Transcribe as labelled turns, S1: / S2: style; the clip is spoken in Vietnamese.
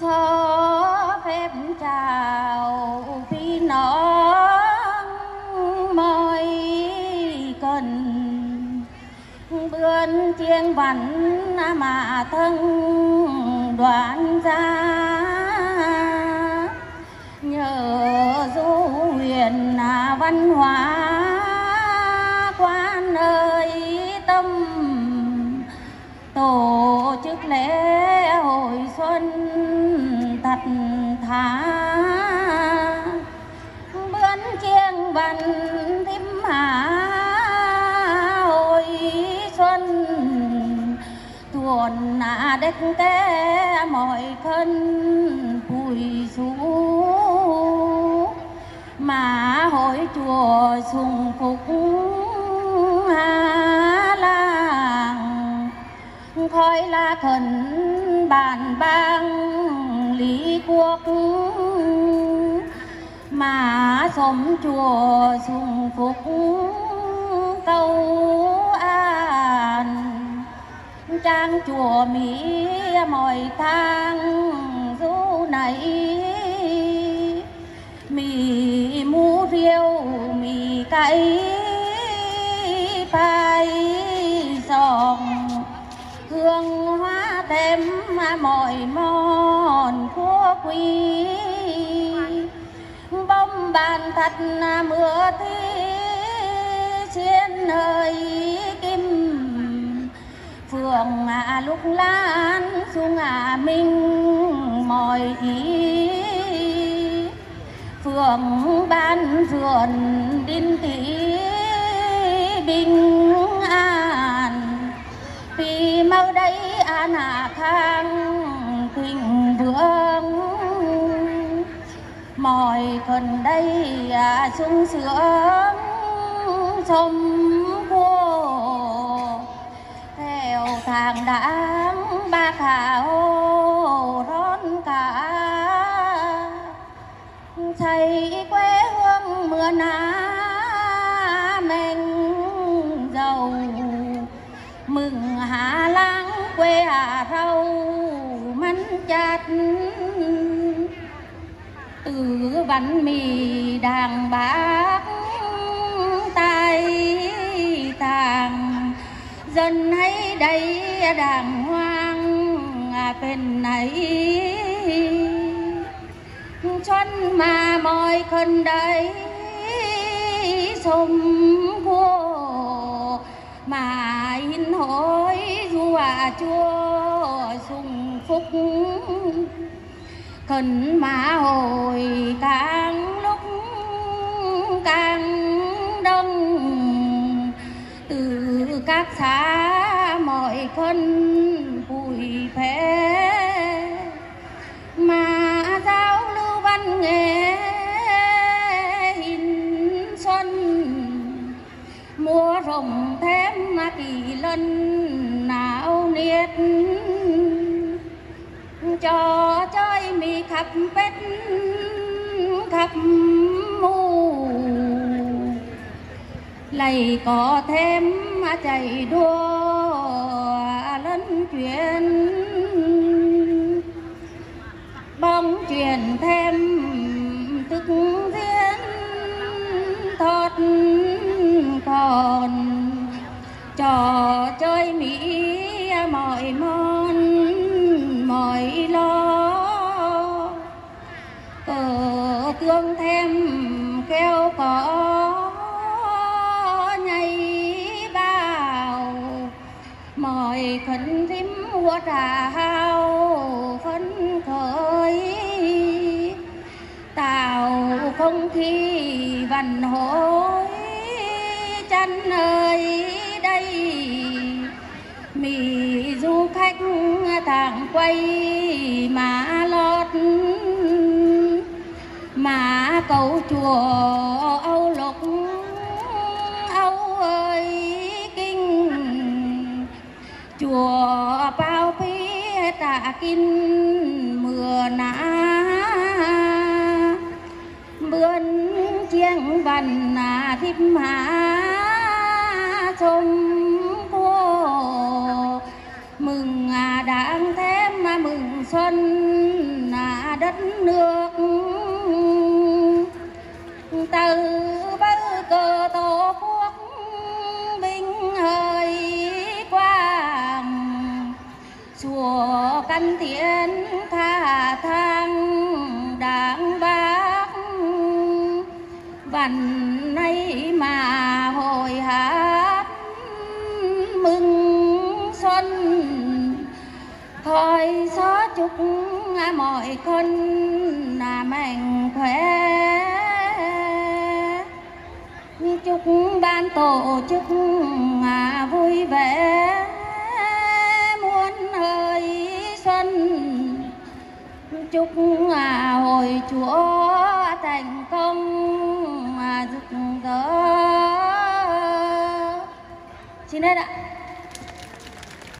S1: thơ phép chào phi nón mời cần. Bươn chiêng vắn mà thân đoàn ra. Nhờ du huyền văn hóa quan nơi tâm tổ chức lễ hội xuân thật thà. Bướn chiêng vần thím hà. Hội xuân tuồn nà đất té mọi thân bùi xú. Mà hội chùa sùng phục hà làng. Khói la thần bàn bang lý quốc. Mà xóm chùa sùng phục câu an. Trang chùa mỹ mọi thang du này mì mu riêu mì cay. Mọi mòn của quý. Bông bàn thật mưa thi trên nơi kim. Phường à lúc lan xuống à minh mọi ý. Phường ban vườn đinh mọi gần đây à, sung sướng sông cô, theo thang đáng ba khảo rón cả thầy quê hương mưa ná mình giàu mừng hà lang quê hà râu mắn chặt từ bánh mì đàn bác tay tàng. Dân hãy đây đàng hoang à bên này chân mà mọi con đây sông cô mà in hối du à chua. Khẩn mà hồi càng lúc càng đông, từ các xã mọi con bụi phé mà giáo lưu văn nghệ in xuân, mùa rồng thêm mà kỳ lân nào niết cho chơi mi khắp vết khắp mù. Lại có thêm chạy đua lân chuyện bóng truyền thêm tức diễn thoát còn. Trò chơi mỹ mọi món khẩn thím hoa trà hao phấn khởi. Tạo không khí vằn hối chăn ơi, đây. Mì du khách thẳng quay mà lót, mà cầu chùa chùa bao bí tạ kinh mưa ná. Bươn chiêng vần à thiếp hạ sông cô mừng à đáng thêm mà mừng xuân đất nước. Từ chùa căn tiến tha thang đảng bác. Vần nay mà hồi hát mừng xuân thôi xó chúc mọi con là mạnh khỏe chúc ban tổ chức à, vui vẻ. Chúc à, hồi chúa thành công mà rực rỡ. Xin hết ạ.